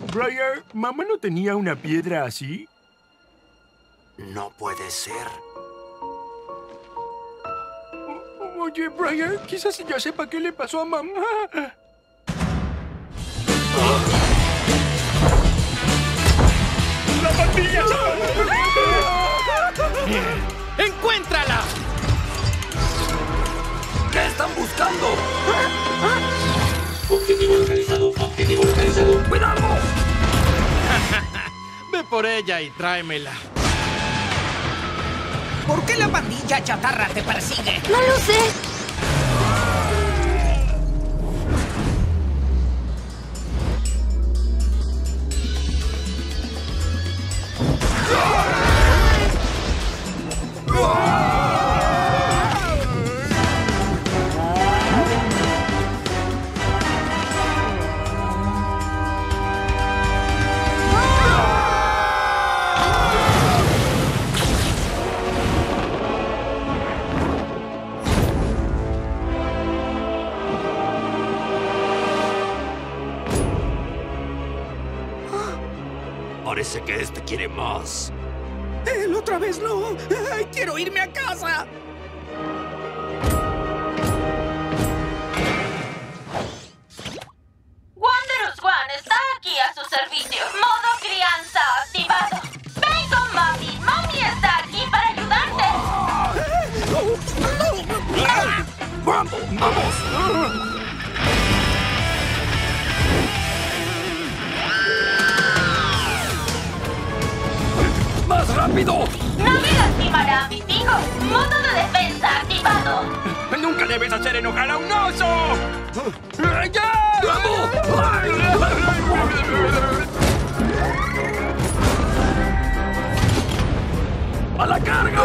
Briar, ¿mamá no tenía una piedra así? No puede ser. O- Oye, Briar, quizás ya sepa qué le pasó a mamá. ¡La pandilla! ¡Encuéntrala! ¿Qué están buscando? Objetivo por ella y tráemela. ¿Por qué la pandilla chatarra te persigue? No lo sé. Parece que este quiere más. Él otra vez no. Ay, quiero irme a casa. Wanderus One está aquí a su servicio. Modo crianza activado. Ven con Mami. Mami está aquí para ayudarte. ¡Bramble! ¡Vamos! Rápido! No me lastimará a mis hijos. Modo de defensa activado. ¡Nunca debes hacer enojar a un oso! ¡Ya! ¡A la carga!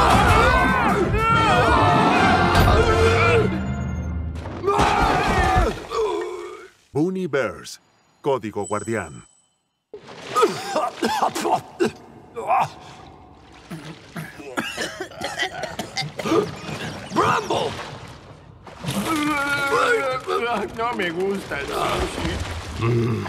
Bunny Bears, código guardián. ¡Bramble! No me gusta el sushi.